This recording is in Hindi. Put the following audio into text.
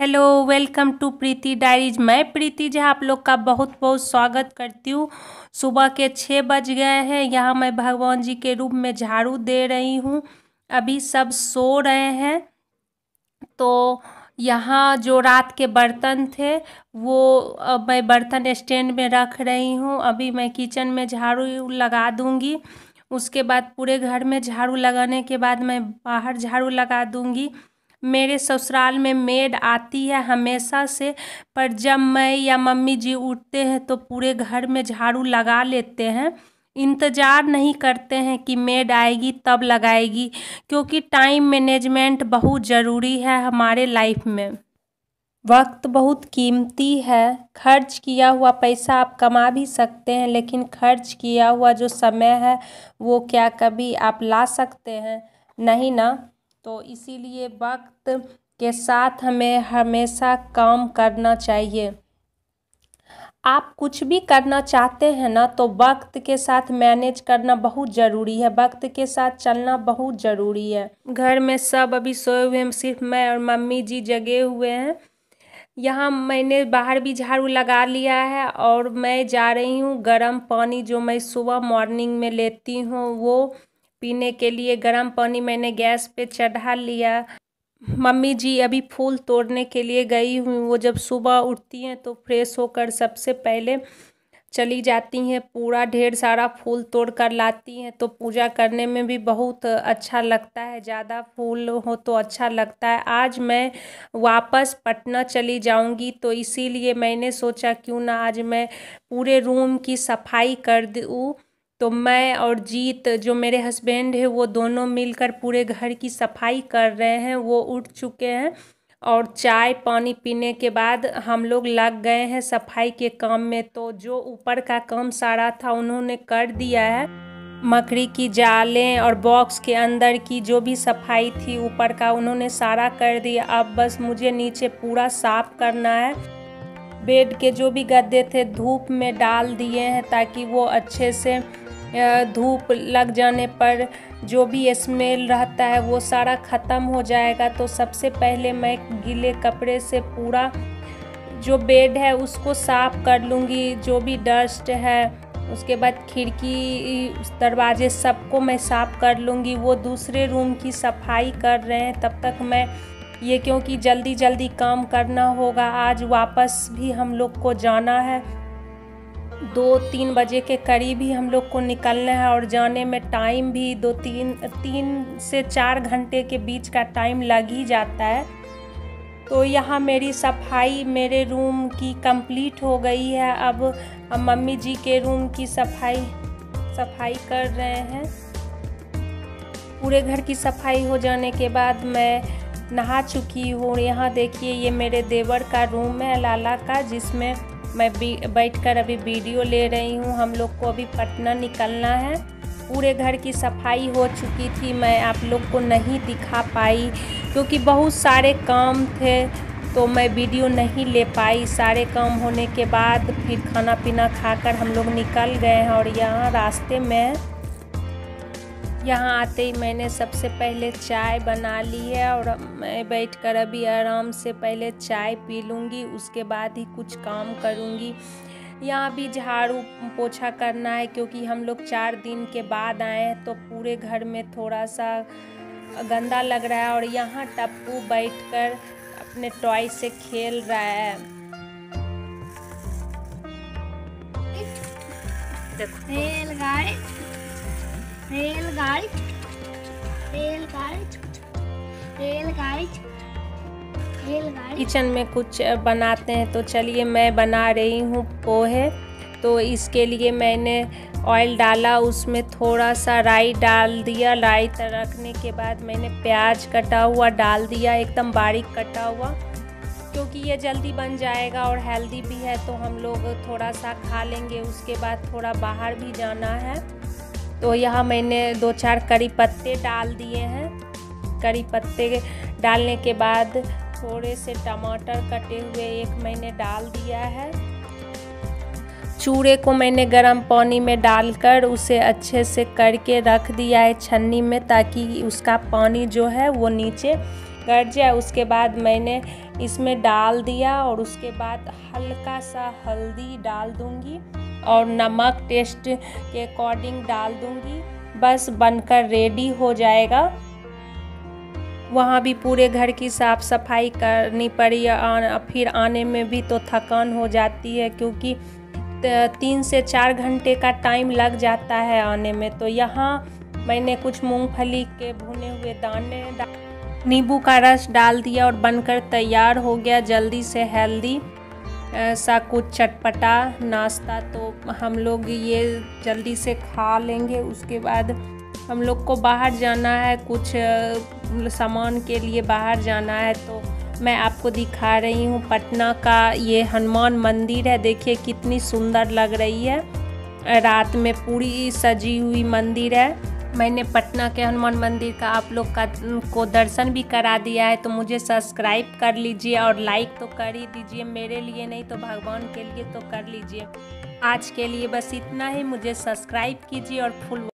Hello welcome to Preeti diaries मैं प्रीति झा आप लोग का बहुत बहुत स्वागत करती हूँ। सुबह के छः बज गए हैं। यहाँ मैं भगवान जी के रूप में झाड़ू दे रही हूँ। अभी सब सो रहे हैं। तो यहाँ जो रात के बर्तन थे, वो मैं बर्तन स्टैंड में रख रही हूँ। अभी मैं किचन में झाड़ू लगा दूँगी। उसके बाद पूरे घर में झाड़ू लगाने के बाद मैं बाहर झाड़ू लगा दूँगी। मेरे ससुराल में मेड आती है हमेशा से, पर जब मैं या मम्मी जी उठते हैं तो पूरे घर में झाड़ू लगा लेते हैं। इंतज़ार नहीं करते हैं कि मेड आएगी, तब लगाएगी, क्योंकि टाइम मैनेजमेंट बहुत ज़रूरी है हमारे लाइफ में। वक्त बहुत कीमती है। खर्च किया हुआ पैसा आप कमा भी सकते हैं, लेकिन खर्च किया हुआ जो समय है, वो क्या कभी आप ला सकते हैं? नहीं ना। तो इसीलिए वक्त के साथ हमें हमेशा काम करना चाहिए। आप कुछ भी करना चाहते हैं ना तो वक्त के साथ मैनेज करना बहुत ज़रूरी है। वक्त के साथ चलना बहुत ज़रूरी है। घर में सब अभी सोए हुए हैं, सिर्फ़ मैं और मम्मी जी जगे हुए हैं। यहाँ मैंने बाहर भी झाड़ू लगा लिया है और मैं जा रही हूँ। गर्म पानी जो मैं सुबह मॉर्निंग में लेती हूँ, वो पीने के लिए गर्म पानी मैंने गैस पे चढ़ा लिया। मम्मी जी अभी फूल तोड़ने के लिए गई हुई वो जब सुबह उठती हैं तो फ्रेश होकर सबसे पहले चली जाती हैं। पूरा ढेर सारा फूल तोड़ कर लाती हैं। तो पूजा करने में भी बहुत अच्छा लगता है। ज़्यादा फूल हो तो अच्छा लगता है। आज मैं वापस पटना चली जाऊँगी। तो इसीलिए मैंने सोचा क्यों ना आज मैं पूरे रूम की सफ़ाई कर दूँ। तो मैं और जीत जो मेरे हस्बैंड है, वो दोनों मिलकर पूरे घर की सफ़ाई कर रहे हैं, वो उठ चुके हैं और चाय पानी पीने के बाद हम लोग लग गए हैं सफ़ाई के काम में। तो जो ऊपर का काम सारा था, उन्होंने कर दिया है। मकड़ी की जालें और बॉक्स के अंदर की जो भी सफ़ाई थी ऊपर का, उन्होंने सारा कर दिया। अब बस मुझे नीचे पूरा साफ़ करना है। बेड के जो भी गद्दे थे, धूप में डाल दिए हैं ताकि वो अच्छे से धूप लग जाने पर जो भी स्मेल रहता है, वो सारा ख़त्म हो जाएगा। तो सबसे पहले मैं गीले कपड़े से पूरा जो बेड है, उसको साफ़ कर लूँगी। जो भी डस्ट है, उसके बाद खिड़की, दरवाजे सबको मैं साफ़ कर लूँगी। वो दूसरे रूम की सफ़ाई कर रहे हैं। तब तक मैं ये क्योंकि जल्दी जल्दी काम करना होगा। आज वापस भी हम लोग को जाना है। दो तीन बजे के करीब ही हम लोग को निकलना है और जाने में टाइम भी दो तीन तीन से चार घंटे के बीच का टाइम लग ही जाता है। तो यहाँ मेरी सफ़ाई मेरे रूम की कंप्लीट हो गई है। अब मम्मी जी के रूम की सफ़ाई सफ़ाई कर रहे हैं। पूरे घर की सफ़ाई हो जाने के बाद मैं नहा चुकी हूँ। यहाँ देखिए, ये मेरे देवर का रूम है, लाला का, जिसमें मैं बैठ कर अभी वीडियो ले रही हूँ। हम लोग को अभी पटना निकलना है। पूरे घर की सफ़ाई हो चुकी थी। मैं आप लोग को नहीं दिखा पाई, क्योंकि बहुत सारे काम थे तो मैं वीडियो नहीं ले पाई। सारे काम होने के बाद फिर खाना पीना खाकर हम लोग निकल गए हैं और यहाँ रास्ते में यहाँ आते ही मैंने सबसे पहले चाय बना ली है और मैं बैठकर अभी आराम से पहले चाय पी लूँगी उसके बाद ही कुछ काम करूँगी। यहाँ भी झाड़ू पोछा करना है क्योंकि हम लोग चार दिन के बाद आए हैं तो पूरे घर में थोड़ा सा गंदा लग रहा है और यहाँ टप्पू बैठकर अपने टॉय से खेल रहा है। देखो। किचन में कुछ बनाते हैं तो चलिए मैं बना रही हूँ पोहे। तो इसके लिए मैंने ऑयल डाला, उसमें थोड़ा सा राई डाल दिया। राई रखने के बाद मैंने प्याज कटा हुआ डाल दिया, एकदम बारीक कटा हुआ। क्योंकि ये जल्दी बन जाएगा और हेल्दी भी है तो हम लोग थोड़ा सा खा लेंगे। उसके बाद थोड़ा बाहर भी जाना है। तो यहाँ मैंने दो चार करी पत्ते डाल दिए हैं। करी पत्ते डालने के बाद थोड़े से टमाटर कटे हुए एक मैंने डाल दिया है। चूड़े को मैंने गर्म पानी में डालकर उसे अच्छे से करके रख दिया है छन्नी में ताकि उसका पानी जो है वो नीचे गड़ जाए। उसके बाद मैंने इसमें डाल दिया और उसके बाद हल्का सा हल्दी डाल दूँगी। और नमक टेस्ट के अकॉर्डिंग डाल दूँगी। बस बनकर रेडी हो जाएगा। वहाँ भी पूरे घर की साफ़ सफ़ाई करनी पड़ी आ, फिर आने में भी तो थकान हो जाती है क्योंकि तीन से चार घंटे का टाइम लग जाता है आने में। तो यहाँ मैंने कुछ मूंगफली के भुने हुए दाने नींबू का रस डाल दिया और बनकर तैयार हो गया जल्दी से हेल्दी। सा कुछ चटपटा नाश्ता तो हम लोग ये जल्दी से खा लेंगे। उसके बाद हम लोग को बाहर जाना है, कुछ सामान के लिए बाहर जाना है। तो मैं आपको दिखा रही हूँ पटना का ये हनुमान मंदिर है। देखिए कितनी सुंदर लग रही है। रात में पूरी सजी हुई मंदिर है। मैंने पटना के हनुमान मंदिर का आप लोग का, को दर्शन भी करा दिया है तो मुझे सब्सक्राइब कर लीजिए और लाइक तो कर ही दीजिए, मेरे लिए नहीं तो भगवान के लिए तो कर लीजिए। आज के लिए बस इतना ही, मुझे सब्सक्राइब कीजिए और फुल